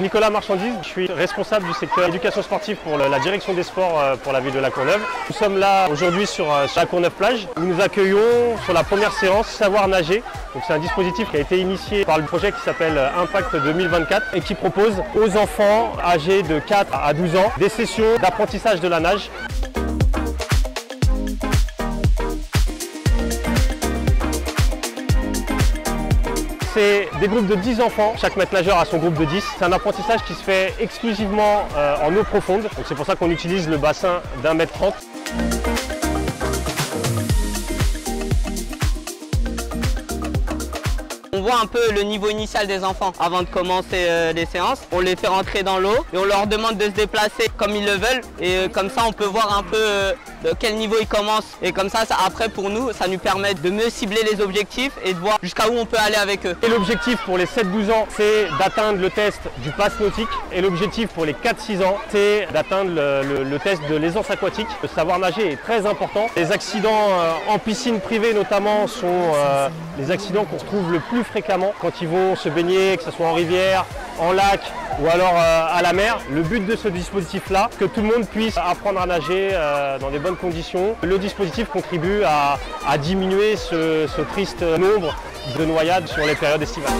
Nicolas Marchandise, je suis responsable du secteur éducation sportive pour la direction des sports euh, pour la ville de La Courneuve. Nous sommes là aujourd'hui sur, euh, la Courneuve plage où nous accueillons sur la première séance Savoir nager. C'est un dispositif qui a été initié par le projet qui s'appelle Impact 2024 et qui propose aux enfants âgés de 4 à 12 ans des sessions d'apprentissage de la nage. C'est des groupes de 10 enfants, chaque maître nageur a son groupe de 10. C'est un apprentissage qui se fait exclusivement euh, en eau profonde, c'est pour ça qu'on utilise le bassin d'un mètre 30. On voit un peu le niveau initial des enfants avant de commencer euh, les séances. On les fait rentrer dans l'eau et on leur demande de se déplacer comme ils le veulent. Et euh, comme ça, on peut voir un peu de quel niveau ils commencent. Et comme ça, après pour nous, ça nous permet de mieux cibler les objectifs et de voir jusqu'à où on peut aller avec eux. Et l'objectif pour les 7-12 ans, c'est d'atteindre le test du pass nautique. Et l'objectif pour les 4-6 ans, c'est d'atteindre le, le test de l'aisance aquatique. Le savoir nager est très important. Les accidents en piscine privée notamment sont les accidents qu'on retrouve le plus fréquemment quand ils vont se baigner, que ce soit en rivière, en lac ou alors euh, à la mer. Le but de ce dispositif-là, que tout le monde puisse apprendre à nager euh, dans des bonnes conditions. Le dispositif contribue à, diminuer ce triste nombre de noyades sur les périodes estivales.